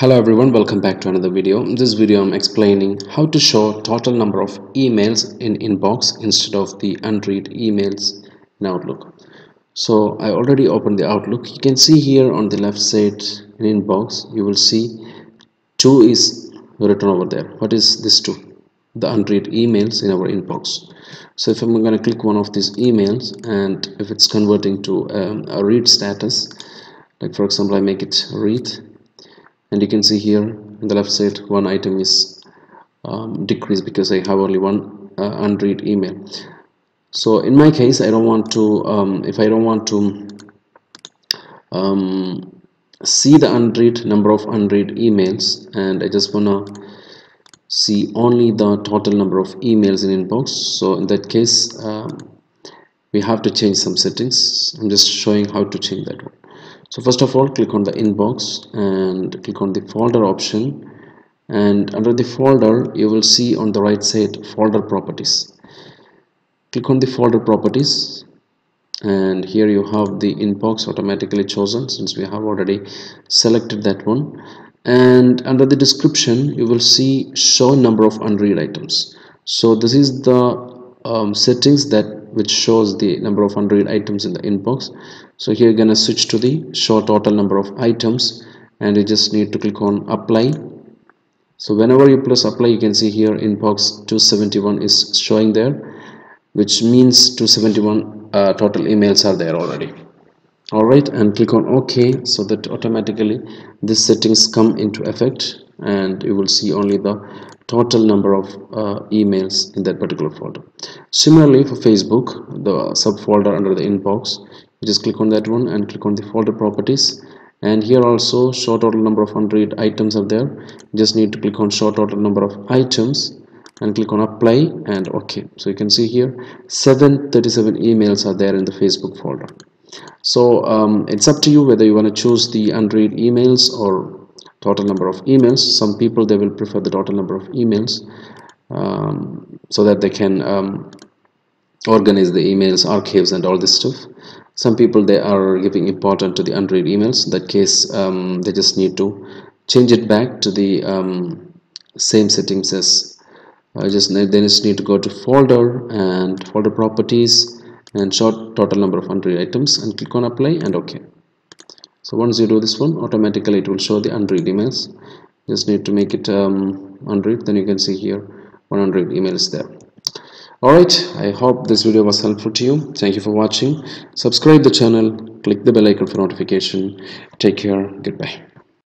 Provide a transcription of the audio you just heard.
Hello everyone, welcome back to another video. In this video, I'm explaining how to show total number of emails in inbox instead of the unread emails in Outlook. So I already opened the Outlook. You can see here on the left side in inbox, you will see two is written over there. What is this two? The unread emails in our inbox. So if I'm going to click one of these emails and if it's converting to um, a read status, like for example, I make it read and you can see here on the left side one item is um, decreased because I have only one uh, unread email. So in my case I don't want to um, if I don't want to um, see the unread number of unread emails and I just wanna see only the total number of emails in inbox. So in that case um, we have to change some settings. I'm just showing how to change that one so first of all click on the inbox and click on the folder option. And under the folder you will see on the right side folder properties. Click on the folder properties. And here you have the inbox automatically chosen since we have already selected that one. And under the description you will see show number of unread items. So this is the um, settings that which shows the number of unread items in the inbox. So here you're gonna switch to the show total number of items and you just need to click on apply. So whenever you press apply you can see here inbox 271 is showing there which means 271 uh, total emails are there already. Alright and click on ok so that automatically these settings come into effect and you will see only the total number of uh, emails in that particular folder. Similarly for Facebook the subfolder under the inbox you just click on that one and click on the folder properties. And here also show total number of unread items are there. You just need to click on show total number of items and click on apply and ok. So you can see here 737 emails are there in the Facebook folder. So um, it's up to you whether you want to choose the unread emails or total number of emails. Some people they will prefer the total number of emails um, so that they can um, organize the emails archives and all this stuff. Some people they are giving important to the unread emails. In that case um, they just need to change it back to the um, same settings as uh, just need, they just need to go to folder and folder properties and show total number of unread items and click on apply and ok so once you do this one automatically it will show the unread emails. Just need to make it um, unread. Then you can see here 100 emails there. Alright I hope this video was helpful to you. Thank you for watching. Subscribe the channel. Click the bell icon for notification. Take care. Goodbye